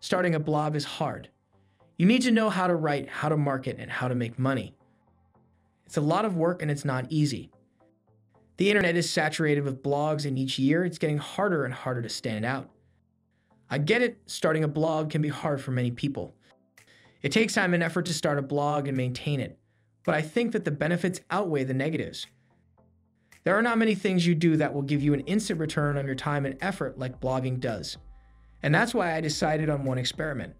starting a blog is hard. You need to know how to write, how to market, and how to make money. It's a lot of work and it's not easy. The internet is saturated with blogs, and each year it's getting harder and harder to stand out. I get it, starting a blog can be hard for many people. It takes time and effort to start a blog and maintain it, but I think that the benefits outweigh the negatives. There are not many things you do that will give you an instant return on your time and effort like blogging does. And that's why I decided on one experiment.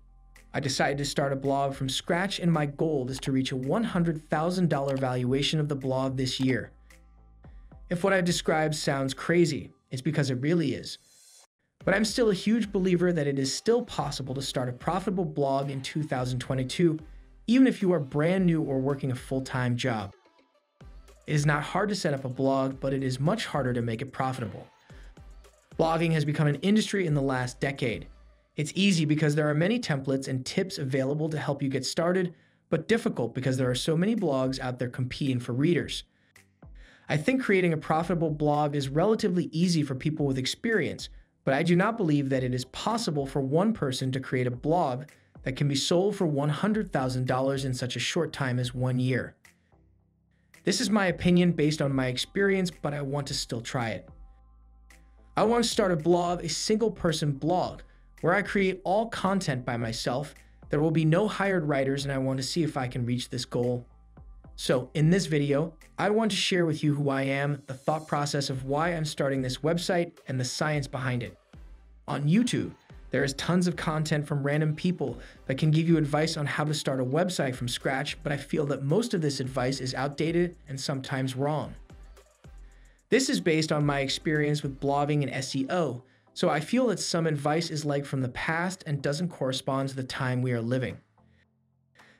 I decided to start a blog from scratch, and my goal is to reach a $100,000 valuation of the blog this year. If what I've described sounds crazy, it's because it really is. But I'm still a huge believer that it is still possible to start a profitable blog in 2022, even if you are brand new or working a full time job. It is not hard to set up a blog, but it is much harder to make it profitable. Blogging has become an industry in the last decade. It's easy because there are many templates and tips available to help you get started, but difficult because there are so many blogs out there competing for readers. I think creating a profitable blog is relatively easy for people with experience, but I do not believe that it is possible for one person to create a blog that can be sold for $100,000 in such a short time as one year. This is my opinion based on my experience, but I want to still try it. I want to start a blog, a single person blog, where I create all content by myself. There will be no hired writers, and I want to see if I can reach this goal. So, in this video, I want to share with you who I am, the thought process of why I'm starting this website, and the science behind it. On YouTube, there is tons of content from random people that can give you advice on how to start a website from scratch, but I feel that most of this advice is outdated and sometimes wrong. This is based on my experience with blogging and SEO, so I feel that some advice is like from the past and doesn't correspond to the time we are living.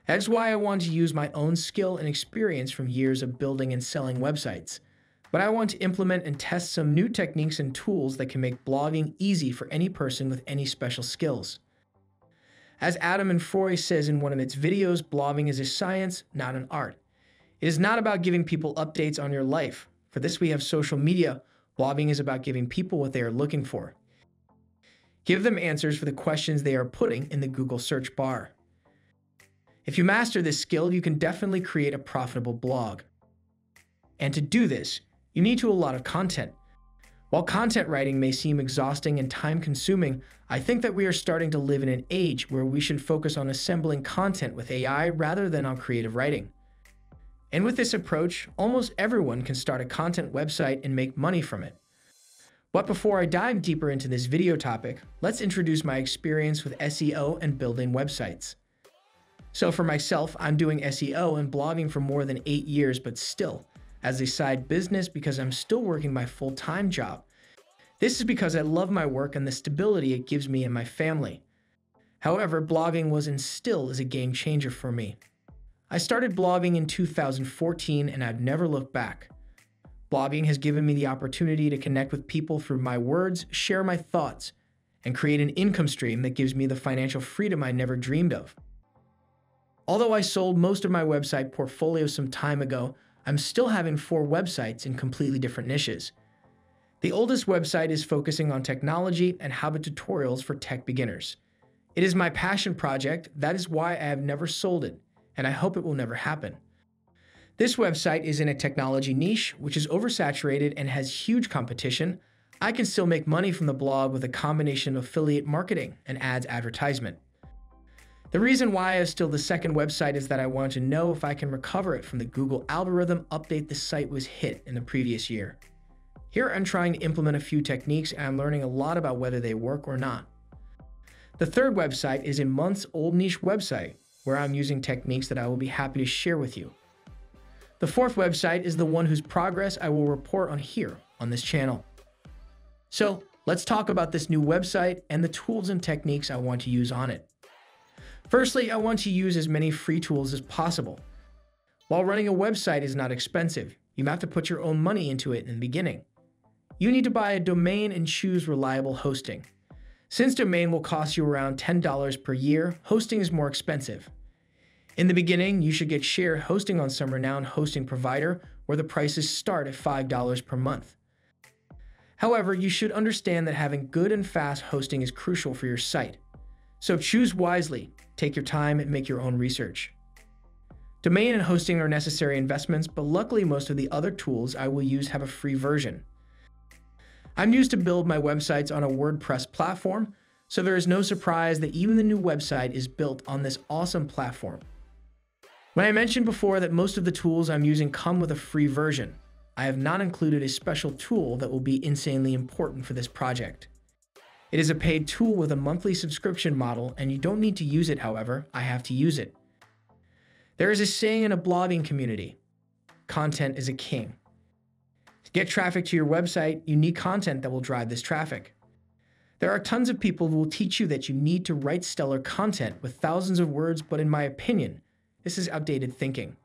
That's why I want to use my own skill and experience from years of building and selling websites but I want to implement and test some new techniques and tools that can make blogging easy for any person with any special skills. As Adam Enfroy says in one of its videos, blogging is a science, not an art. It is not about giving people updates on your life. For this, we have social media. Blogging is about giving people what they are looking for. Give them answers for the questions they are putting in the Google search bar. If you master this skill, you can definitely create a profitable blog. And to do this, you need to a lot of content. While content writing may seem exhausting and time consuming, I think that we are starting to live in an age where we should focus on assembling content with AI rather than on creative writing. And with this approach, almost everyone can start a content website and make money from it. But before I dive deeper into this video topic, let's introduce my experience with SEO and building websites. So for myself, I'm doing SEO and blogging for more than eight years, but still, as a side business because I'm still working my full time job. This is because I love my work and the stability it gives me and my family. However, blogging was and still is a game changer for me. I started blogging in 2014 and I've never looked back. Blogging has given me the opportunity to connect with people through my words, share my thoughts, and create an income stream that gives me the financial freedom I never dreamed of. Although I sold most of my website portfolio some time ago, I'm still having four websites in completely different niches. The oldest website is focusing on technology and habit tutorials for tech beginners. It is my passion project, that is why I have never sold it, and I hope it will never happen. This website is in a technology niche which is oversaturated and has huge competition. I can still make money from the blog with a combination of affiliate marketing and ads advertisement. The reason why I still the second website is that I want to know if I can recover it from the Google algorithm update the site was hit in the previous year. Here I'm trying to implement a few techniques and I'm learning a lot about whether they work or not. The third website is a months old niche website where I'm using techniques that I will be happy to share with you. The fourth website is the one whose progress I will report on here on this channel. So let's talk about this new website and the tools and techniques I want to use on it. Firstly, I want to use as many free tools as possible. While running a website is not expensive, you have to put your own money into it in the beginning. You need to buy a domain and choose reliable hosting. Since domain will cost you around $10 per year, hosting is more expensive. In the beginning, you should get shared hosting on some renowned hosting provider where the prices start at $5 per month. However, you should understand that having good and fast hosting is crucial for your site. So choose wisely, take your time, and make your own research. Domain and hosting are necessary investments, but luckily most of the other tools I will use have a free version. I'm used to build my websites on a WordPress platform, so there is no surprise that even the new website is built on this awesome platform. When I mentioned before that most of the tools I'm using come with a free version, I have not included a special tool that will be insanely important for this project. It is a paid tool with a monthly subscription model, and you don't need to use it, however, I have to use it. There is a saying in a blogging community content is a king. Get traffic to your website, you need content that will drive this traffic. There are tons of people who will teach you that you need to write stellar content with thousands of words, but in my opinion, this is outdated thinking.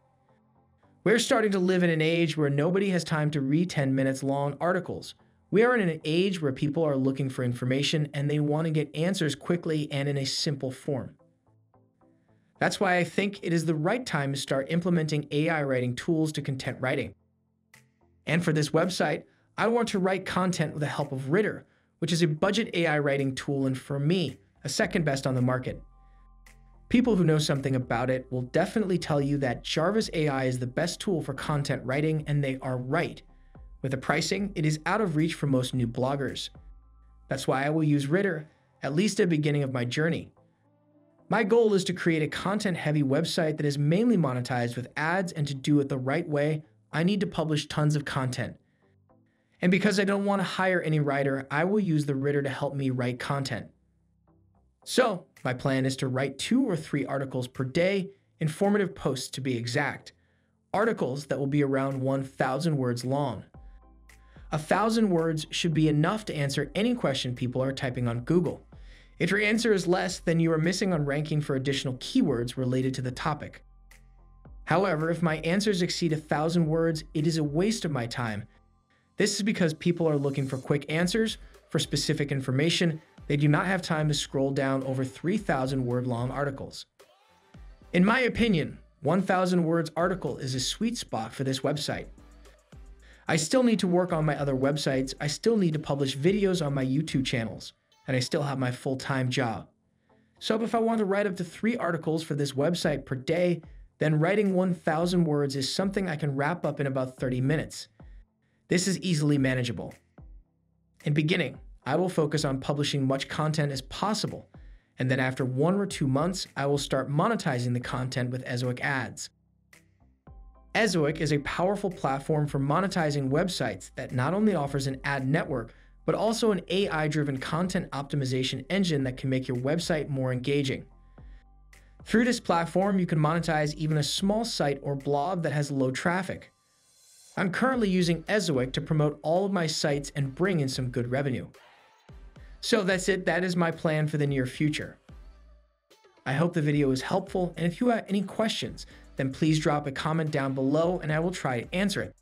We're starting to live in an age where nobody has time to read 10 minutes long articles. We are in an age where people are looking for information and they want to get answers quickly and in a simple form. That's why I think it is the right time to start implementing AI writing tools to content writing. And for this website, I want to write content with the help of Rytr, which is a budget AI writing tool and for me, a second best on the market. People who know something about it will definitely tell you that Jarvis AI is the best tool for content writing, and they are right. With the pricing, it is out of reach for most new bloggers. That's why I will use Rytr, at least at the beginning of my journey. My goal is to create a content heavy website that is mainly monetized with ads, and to do it the right way, I need to publish tons of content. And because I don't want to hire any writer, I will use the Rytr to help me write content. So, my plan is to write two or three articles per day, informative posts to be exact. Articles that will be around 1,000 words long. A thousand words should be enough to answer any question people are typing on Google. If your answer is less, then you are missing on ranking for additional keywords related to the topic. However, if my answers exceed a thousand words, it is a waste of my time. This is because people are looking for quick answers, for specific information, they do not have time to scroll down over 3,000 word long articles. In my opinion, 1,000 words article is a sweet spot for this website. I still need to work on my other websites, I still need to publish videos on my YouTube channels, and I still have my full-time job. So if I want to write up to three articles for this website per day, then writing 1,000 words is something I can wrap up in about 30 minutes. This is easily manageable. In beginning, I will focus on publishing much content as possible, and then after one or two months, I will start monetizing the content with Ezoic ads. Ezoic is a powerful platform for monetizing websites that not only offers an ad network, but also an AI-driven content optimization engine that can make your website more engaging. Through this platform, you can monetize even a small site or blog that has low traffic. I'm currently using Ezoic to promote all of my sites and bring in some good revenue. So that's it. That is my plan for the near future. I hope the video was helpful, and if you have any questions, then please drop a comment down below and I will try to answer it.